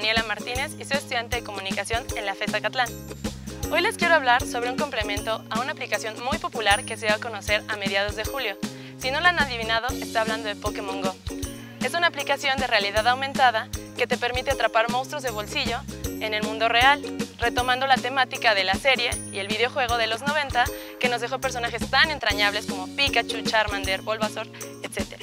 Daniela Martínez y soy estudiante de comunicación en la FESA Catlán. Hoy les quiero hablar sobre un complemento a una aplicación muy popular que se dio a conocer a mediados de julio. Si no la han adivinado, está hablando de Pokémon GO. Es una aplicación de realidad aumentada que te permite atrapar monstruos de bolsillo en el mundo real, retomando la temática de la serie y el videojuego de los 90 que nos dejó personajes tan entrañables como Pikachu, Charmander, Bulbasaur, etc.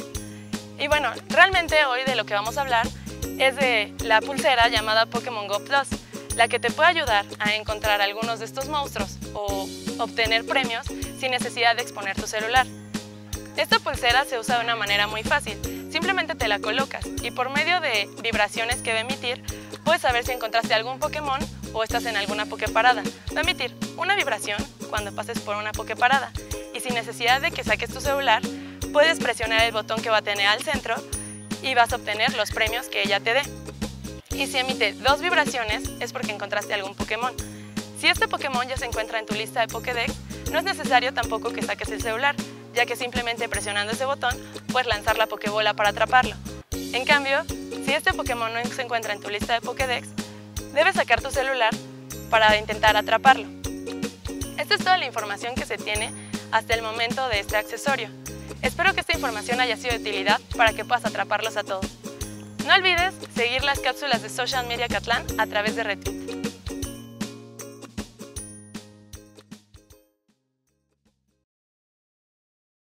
Y bueno, realmente hoy de lo que vamos a hablar es de la pulsera llamada Pokémon Go Plus, la que te puede ayudar a encontrar algunos de estos monstruos o obtener premios sin necesidad de exponer tu celular. Esta pulsera se usa de una manera muy fácil, simplemente te la colocas y por medio de vibraciones que va a emitir puedes saber si encontraste algún Pokémon o estás en alguna Poképarada. Va a emitir una vibración cuando pases por una Poképarada y sin necesidad de que saques tu celular puedes presionar el botón que va a tener al centro y vas a obtener los premios que ella te dé. Y si emite dos vibraciones es porque encontraste algún Pokémon. Si este Pokémon ya se encuentra en tu lista de Pokédex, no es necesario tampoco que saques el celular, ya que simplemente presionando ese botón puedes lanzar la Pokébola para atraparlo. En cambio, si este Pokémon no se encuentra en tu lista de Pokédex, debes sacar tu celular para intentar atraparlo. Esta es toda la información que se tiene hasta el momento de este accesorio. Espero que esta información haya sido de utilidad para que puedas atraparlos a todos. No olvides seguir las cápsulas de Social Media Catlán a través de retweet.